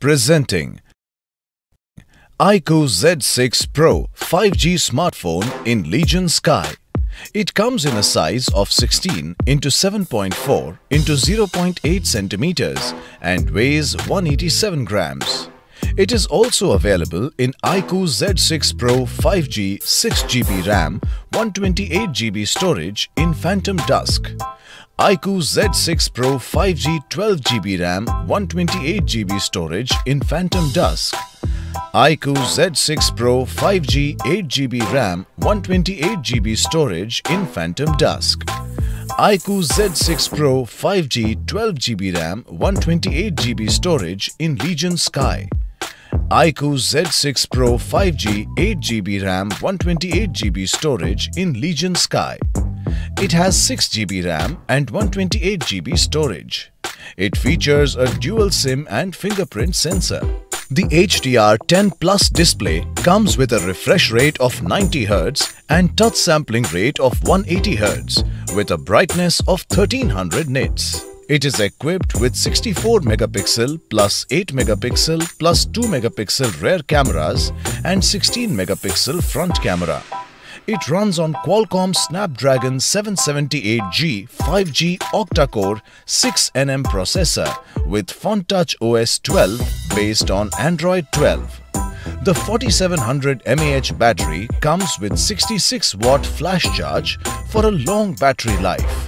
Presenting iQOO Z6 Pro 5G smartphone in Legion Sky. It comes in a size of 16 into 7.4 into 0.8 centimeters and weighs 187 grams. It is also available in iQOO Z6 Pro 5G 6GB RAM 128GB storage in Phantom Dusk iQOO Z6 Pro 5G 12GB RAM 128GB storage in Phantom Dusk. iQOO Z6 Pro 5G 8GB RAM 128GB storage in Phantom Dusk. iQOO Z6 Pro 5G 12GB RAM 128GB storage in Legion Sky iQOO Z6 Pro 5G 8GB RAM 128GB storage in Legion Sky it has 6GB RAM and 128GB storage. It features a dual SIM and fingerprint sensor. The HDR 10 Plus display comes with a refresh rate of 90Hz and touch sampling rate of 180Hz with a brightness of 1300 nits. It is equipped with 64 megapixel plus 8 megapixel plus 2 megapixel rear cameras and 16 megapixel front camera. It runs on Qualcomm Snapdragon 778G 5G octa-core 6nm processor with FunTouch OS 12 based on Android 12. The 4700 mAh battery comes with 66 watt flash charge for a long battery life.